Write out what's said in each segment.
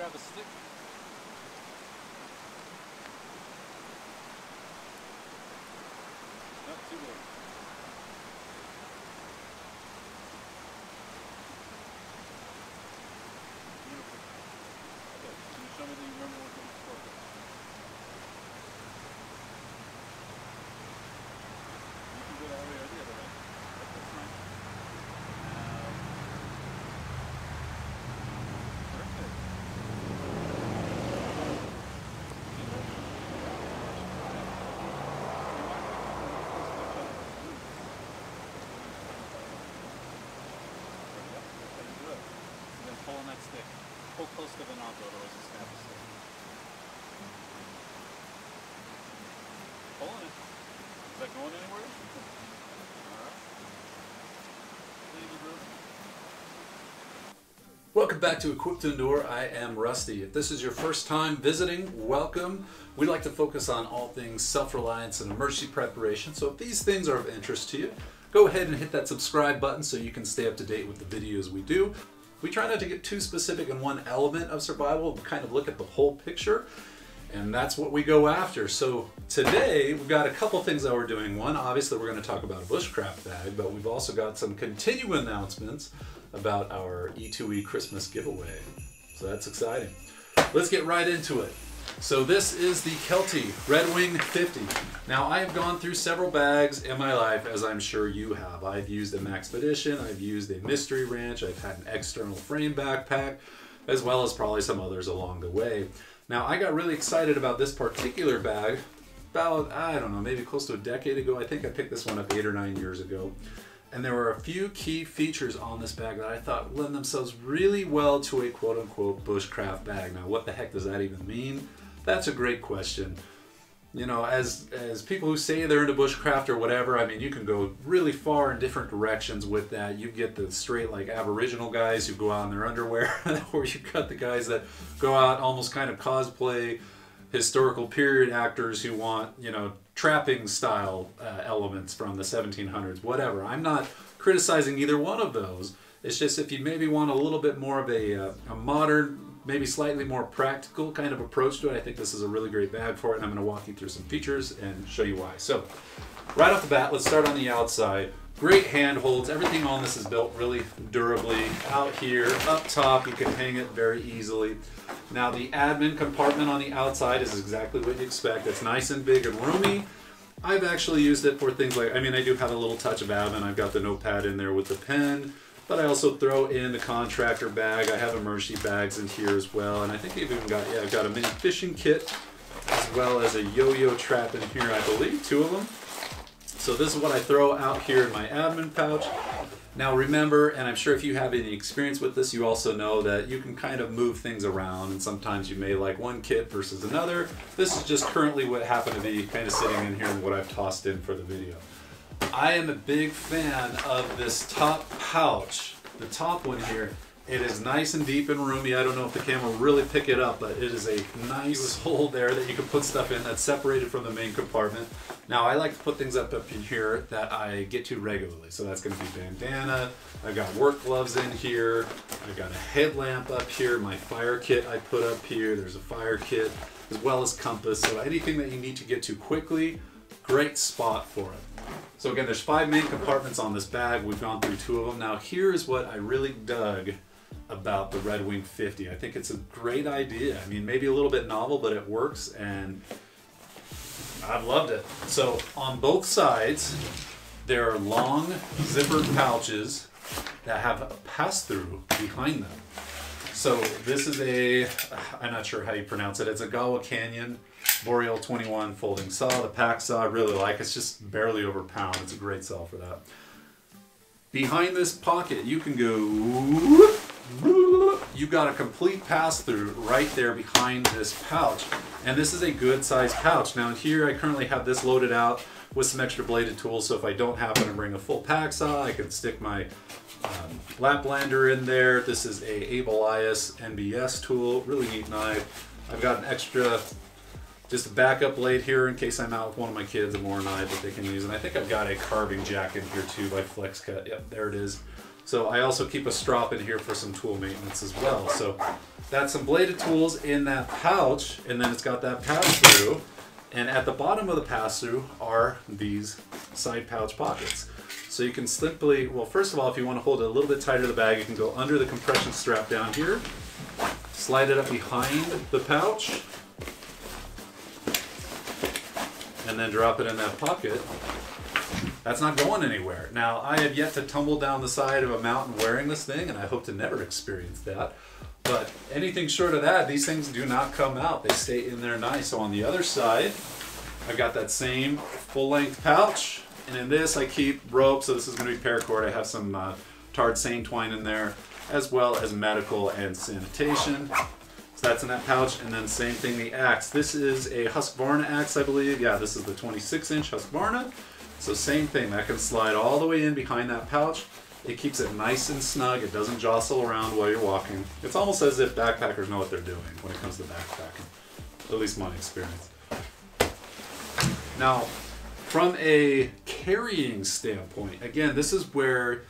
grab a stick. Not too big. Beautiful. Okay, can you show me that you remember what those were? You can go that way or the other way. That- That's fine. Um, perfect. Then pull on that stick. Close to the nozzle, otherwise you snap the stick. Pull on it. Is that going anywhere? Welcome back to Equip 2 Endure. I am Rusty. If this is your first time visiting, welcome. We like to focus on all things self-reliance and emergency preparation. So if these things are of interest to you, go ahead and hit that subscribe button so you can stay up to date with the videos we do. We try not to get too specific in one element of survival, we kind of look at the whole picture. And that's what we go after. So today we've got a couple things that we're doing. One, obviously we're going to talk about a bushcraft bag, but we've also got some continuing announcements about our E2E Christmas giveaway. So that's exciting. Let's get right into it. So this is the Kelty Redwing 50. Now I have gone through several bags in my life, as I'm sure you have. I've used a Maxpedition, I've used a Mystery Ranch, I've had an external frame backpack, as well as probably some others along the way. Now I got really excited about this particular bag about, I don't know, maybe close to a decade ago. I think I picked this one up eight or nine years ago. And there were a few key features on this bag that I thought lend themselves really well to a quote unquote bushcraft bag. Now, what the heck does that even mean? That's a great question. You know, as as people who say they're into bushcraft or whatever, I mean, you can go really far in different directions with that. You get the straight like Aboriginal guys who go out in their underwear, or you've got the guys that go out almost kind of cosplay historical period actors who want, you know, trapping style uh, elements from the 1700s, whatever. I'm not criticizing either one of those. It's just if you maybe want a little bit more of a, uh, a modern, maybe slightly more practical kind of approach to it, I think this is a really great bag for it. And I'm going to walk you through some features and show you why. So, right off the bat, let's start on the outside. Great handholds. Everything on this is built really durably. Out here, up top, you can hang it very easily. Now the admin compartment on the outside is exactly what you expect. It's nice and big and roomy. I've actually used it for things like, I mean, I do have a little touch of admin. I've got the notepad in there with the pen, but I also throw in the contractor bag. I have emergency bags in here as well. And I think I've even got, yeah, I've got a mini fishing kit as well as a yo-yo trap in here, I believe, two of them. So this is what I throw out here in my admin pouch. Now remember, and I'm sure if you have any experience with this, you also know that you can kind of move things around and sometimes you may like one kit versus another. This is just currently what happened to be kind of sitting in here and what I've tossed in for the video. I am a big fan of this top pouch, the top one here. It is nice and deep and roomy. I don't know if the camera will really pick it up, but it is a nice hole there that you can put stuff in that's separated from the main compartment. Now I like to put things up up in here that I get to regularly. So that's gonna be bandana. I've got work gloves in here. I've got a headlamp up here. My fire kit I put up here. There's a fire kit as well as compass. So anything that you need to get to quickly, great spot for it. So again, there's five main compartments on this bag. We've gone through two of them. Now here's what I really dug about the Redwing 50. I think it's a great idea. I mean, maybe a little bit novel, but it works and I've loved it. So on both sides, there are long zippered pouches that have a pass-through behind them. So this is a, I'm not sure how you pronounce it, it's a Gawa Canyon Boreal 21 folding saw. The pack saw I really like, it's just barely over a pound. It's a great saw for that. Behind this pocket, you can go, you've got a complete pass through right there behind this pouch. And this is a good sized pouch. Now here I currently have this loaded out with some extra bladed tools. So if I don't happen to bring a full pack saw, I can stick my um, Laplander in there. This is a Able IS NBS tool, really neat knife. I've got an extra just a backup blade here in case I'm out with one of my kids, and a Mora knife that they can use. And I think I've got a carving jack in here too by FlexCut. Yep, there it is. So I also keep a strop in here for some tool maintenance as well. So that's some bladed tools in that pouch, and then it's got that pass-through. And at the bottom of the pass-through are these side pouch pockets. So you can simply, well, first of all, if you want to hold it a little bit tighter the bag, you can go under the compression strap down here, slide it up behind the pouch, and then drop it in that pocket. That's not going anywhere. Now, I have yet to tumble down the side of a mountain wearing this thing, and I hope to never experience that. But anything short of that, these things do not come out. They stay in there nice. So on the other side, I've got that same full-length pouch, and in this I keep rope, so this is going to be paracord. I have some uh, tarred seine twine in there, as well as medical and sanitation. So that's in that pouch, and then same thing, the axe. This is a Husqvarna axe, I believe. Yeah, this is the 26-inch Husqvarna. So same thing, that can slide all the way in behind that pouch. It keeps it nice and snug. It doesn't jostle around while you're walking. It's almost as if backpackers know what they're doing when it comes to backpacking. At least my experience. Now, from a carrying standpoint, again, this is where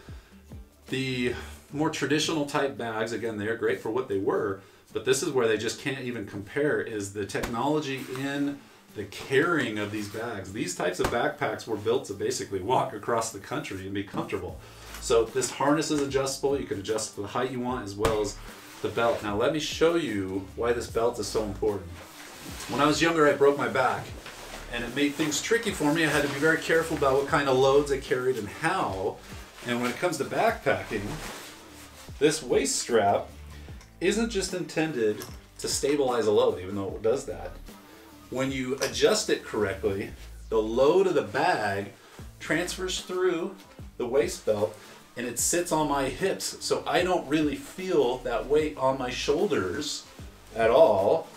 the more traditional type bags, again, they are great for what they were, but this is where they just can't even compare is the technology in the carrying of these bags. These types of backpacks were built to basically walk across the country and be comfortable. So this harness is adjustable. You can adjust the height you want as well as the belt. Now let me show you why this belt is so important. When I was younger, I broke my back and it made things tricky for me. I had to be very careful about what kind of loads I carried and how. And when it comes to backpacking, this waist strap isn't just intended to stabilize a load, even though it does that. When you adjust it correctly, the load of the bag transfers through the waist belt and it sits on my hips. So I don't really feel that weight on my shoulders at all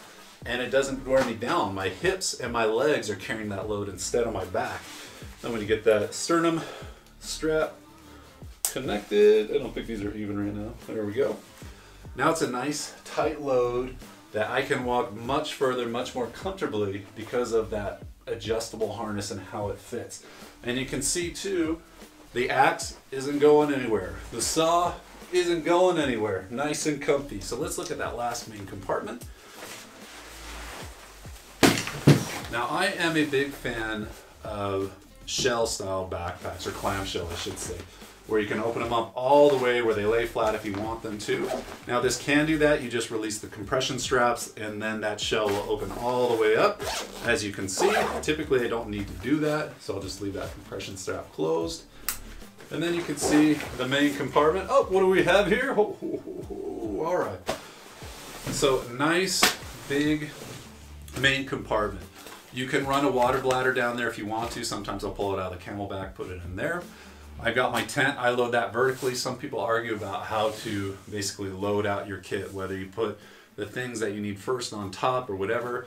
and it doesn't wear me down. My hips and my legs are carrying that load instead of my back. When you get that sternum strap connected, I don't think these are even right now. There we go. Now it's a nice tight load that I can walk much further, much more comfortably because of that adjustable harness and how it fits. And you can see too, the axe isn't going anywhere. The saw isn't going anywhere. Nice and comfy. So let's look at that last main compartment. Now I am a big fan of shell style backpacks, or clamshell I should say, where you can open them up all the way where they lay flat if you want them to. Now this can do that, you just release the compression straps and then that shell will open all the way up. As you can see, typically I don't need to do that, so I'll just leave that compression strap closed. And then you can see the main compartment. Oh, what do we have here? Oh, all right. So nice, big main compartment. You can run a water bladder down there if you want to. Sometimes I'll pull it out of the CamelBak, put it in there. I got my tent, I load that vertically. Some people argue about how to basically load out your kit, whether you put the things that you need first on top or whatever.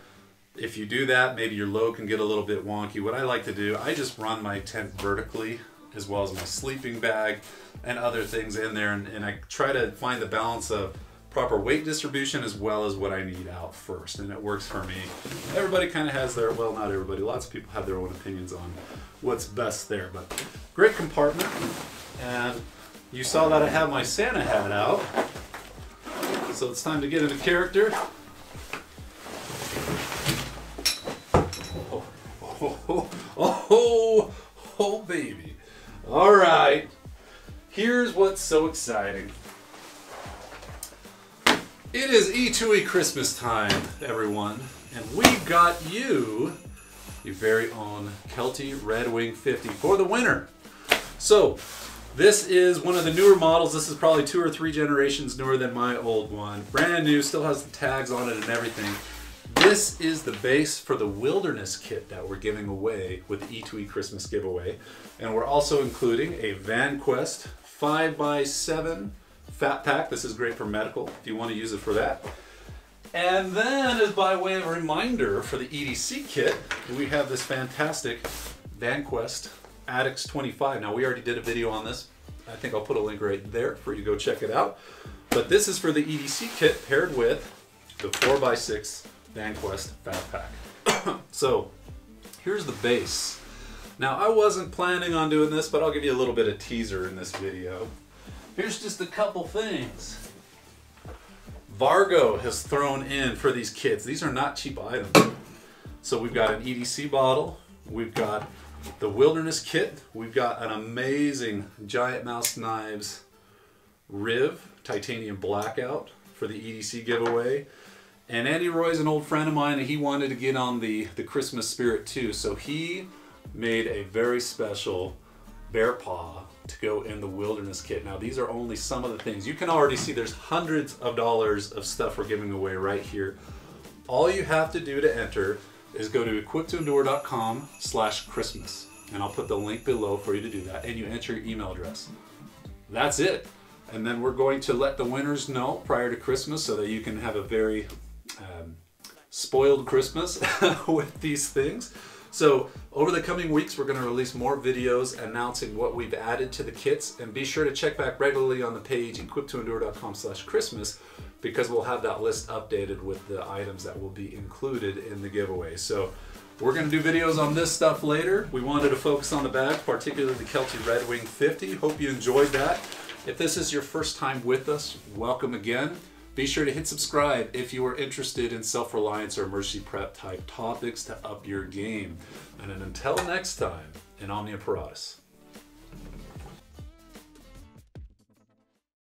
If you do that, maybe your load can get a little bit wonky. What I like to do, I just run my tent vertically as well as my sleeping bag and other things in there. And, and I try to find the balance of proper weight distribution as well as what I need out first. And it works for me. Everybody kind of has their, well, not everybody, lots of people have their own opinions on what's best there. But great compartment. And you saw that I have my Santa hat out. So it's time to get into character. Oh, oh, oh, oh, oh baby. All right. Here's what's so exciting. It is E2E Christmas time, everyone, and we've got you your very own Kelty Redwing 50 for the winter. So, this is one of the newer models. This is probably two or three generations newer than my old one. Brand new, still has the tags on it and everything. This is the base for the Wilderness kit that we're giving away with the E2E Christmas giveaway. And we're also including a VanQuest 5x7 fat pack. This is great for medical if you want to use it for that. And then, as by way of reminder for the EDC kit, we have this fantastic VanQuest ADDAX 25. Now, we already did a video on this. I think I'll put a link right there for you to go check it out. But this is for the EDC kit paired with the 4x6 VanQuest Fat Pack. so, here's the base. Now, I wasn't planning on doing this, but I'll give you a little bit of teaser in this video. Here's just a couple things. Vargo has thrown in for these kids. These are not cheap items. So we've got an EDC bottle. We've got the Wilderness Kit. We've got an amazing Giant Mouse Knives Riv Titanium Blackout for the EDC giveaway. And Andy Roy's an old friend of mine and he wanted to get on the, the Christmas spirit too. So he made a very special bear paw to go in the wilderness kit. Now these are only some of the things. You can already see there's hundreds of dollars of stuff we're giving away right here. All you have to do to enter is go to equip2endure.com slash Christmas. And I'll put the link below for you to do that. And you enter your email address. That's it. And then we're going to let the winners know prior to Christmas so that you can have a very um, spoiled Christmas with these things. So over the coming weeks, we're going to release more videos announcing what we've added to the kits. And be sure to check back regularly on the page equip2endure.com slash Christmas because we'll have that list updated with the items that will be included in the giveaway. So we're going to do videos on this stuff later. We wanted to focus on the bag, particularly the Kelty Redwing 50. Hope you enjoyed that. If this is your first time with us, welcome again. Be sure to hit subscribe if you are interested in self-reliance or emergency prep type topics to up your game. And until next time, in Omnia Paratus.